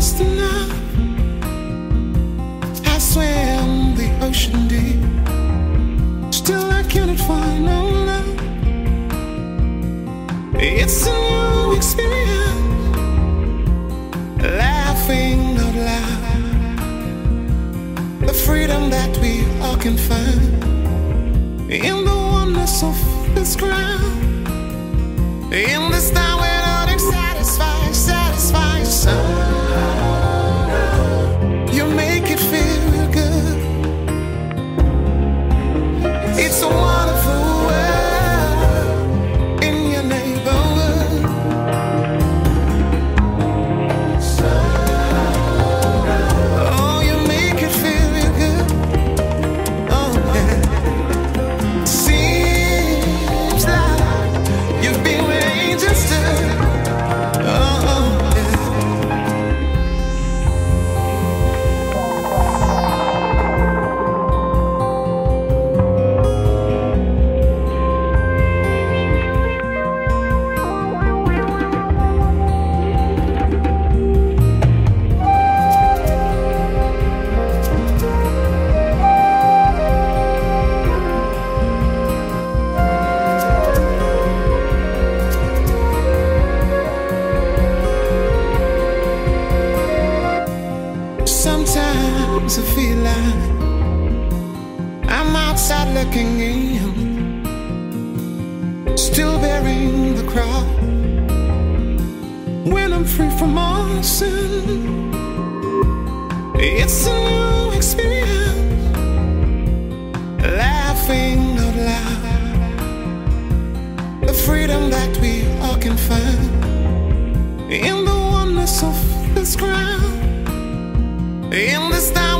just enough. I swam the ocean deep. Still, I cannot find no love. It's a new experience. Laughing out loud. The freedom that we all can find in the oneness of this ground. In this time nothing satisfies, satisfied. somehow. Sometimes I feel like I'm outside looking in, still bearing the cross. When I'm free from all sin, it's a new experience. Laughing out loud, the freedom that we all can find in the oneness of this ground. In this town